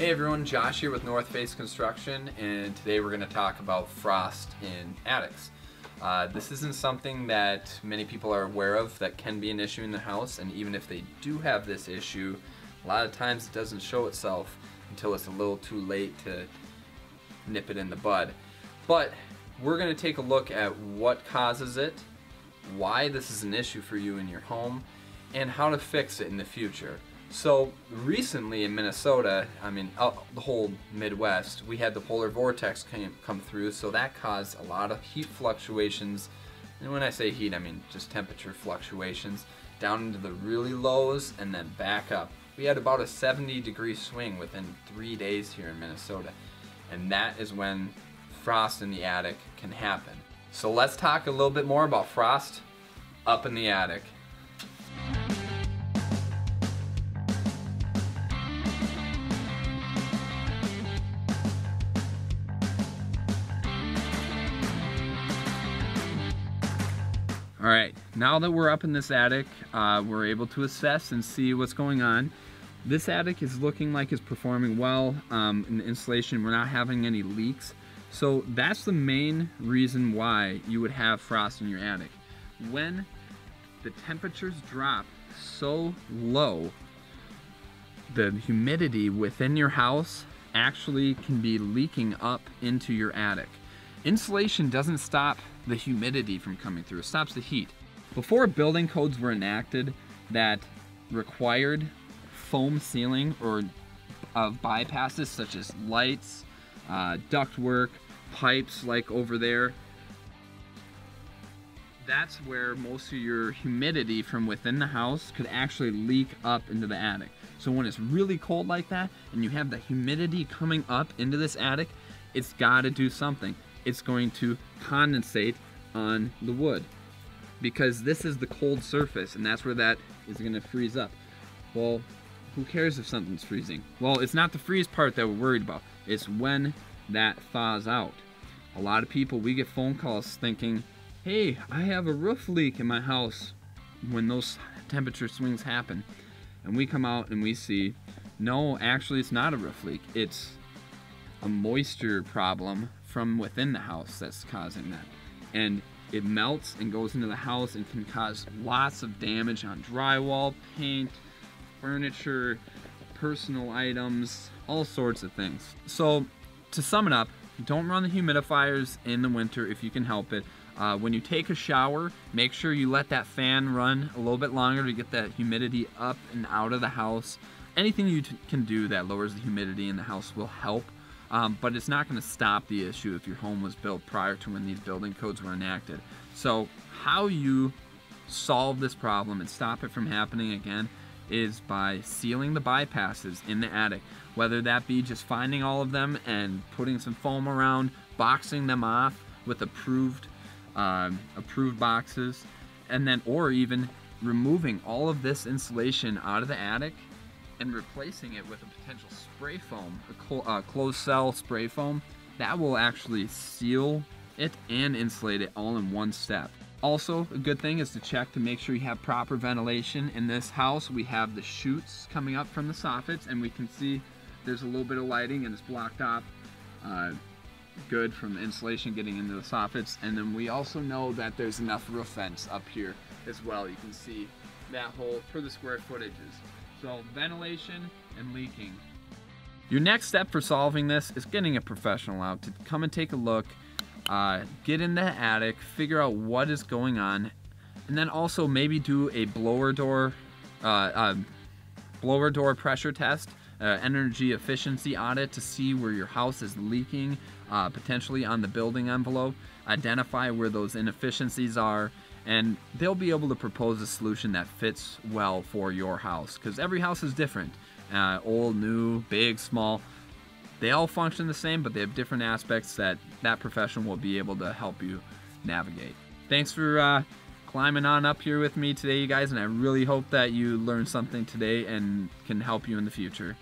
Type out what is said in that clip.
Hey everyone, Josh here with Northface Construction, and today we're going to talk about frost in attics. Uh, this isn't something that many people are aware of that can be an issue in the house, and even if they do have this issue, a lot of times it doesn't show itself until it's a little too late to nip it in the bud. But we're going to take a look at what causes it, why this is an issue for you in your home, and how to fix it in the future. So recently in Minnesota, I mean the whole Midwest, we had the polar vortex came, come through, so that caused a lot of heat fluctuations. And when I say heat, I mean just temperature fluctuations down into the really lows and then back up. We had about a 70 degree swing within three days here in Minnesota. And that is when frost in the attic can happen. So let's talk a little bit more about frost up in the attic. All right, now that we're up in this attic, uh, we're able to assess and see what's going on. This attic is looking like it's performing well um, in the insulation. We're not having any leaks. So that's the main reason why you would have frost in your attic. When the temperatures drop so low, the humidity within your house actually can be leaking up into your attic. Insulation doesn't stop the humidity from coming through, it stops the heat. Before building codes were enacted that required foam sealing or of bypasses such as lights, uh, ductwork, pipes like over there, that's where most of your humidity from within the house could actually leak up into the attic. So when it's really cold like that and you have the humidity coming up into this attic, it's got to do something it's going to condensate on the wood because this is the cold surface and that's where that is going to freeze up. Well, who cares if something's freezing? Well, it's not the freeze part that we're worried about. It's when that thaws out. A lot of people, we get phone calls thinking, hey, I have a roof leak in my house when those temperature swings happen. And we come out and we see, no, actually it's not a roof leak. It's a moisture problem from within the house that's causing that. And it melts and goes into the house and can cause lots of damage on drywall, paint, furniture, personal items, all sorts of things. So to sum it up, don't run the humidifiers in the winter if you can help it. Uh, when you take a shower, make sure you let that fan run a little bit longer to get that humidity up and out of the house. Anything you can do that lowers the humidity in the house will help. Um, but it's not going to stop the issue if your home was built prior to when these building codes were enacted. So how you solve this problem and stop it from happening again is by sealing the bypasses in the attic, whether that be just finding all of them and putting some foam around, boxing them off with approved um, approved boxes, and then or even removing all of this insulation out of the attic and replacing it with a potential spray foam, a cl uh, closed cell spray foam, that will actually seal it and insulate it all in one step. Also, a good thing is to check to make sure you have proper ventilation. In this house, we have the chutes coming up from the soffits, and we can see there's a little bit of lighting and it's blocked off. Uh, good from insulation getting into the soffits. And then we also know that there's enough roof vents up here as well. You can see that hole for the square footages. So ventilation and leaking. Your next step for solving this is getting a professional out to come and take a look, uh, get in the attic, figure out what is going on, and then also maybe do a blower door, uh, uh, blower door pressure test, uh, energy efficiency audit to see where your house is leaking, uh, potentially on the building envelope, identify where those inefficiencies are, and they'll be able to propose a solution that fits well for your house because every house is different uh, old new big small. They all function the same but they have different aspects that that professional will be able to help you navigate. Thanks for uh, climbing on up here with me today you guys and i really hope that you learned something today and can help you in the future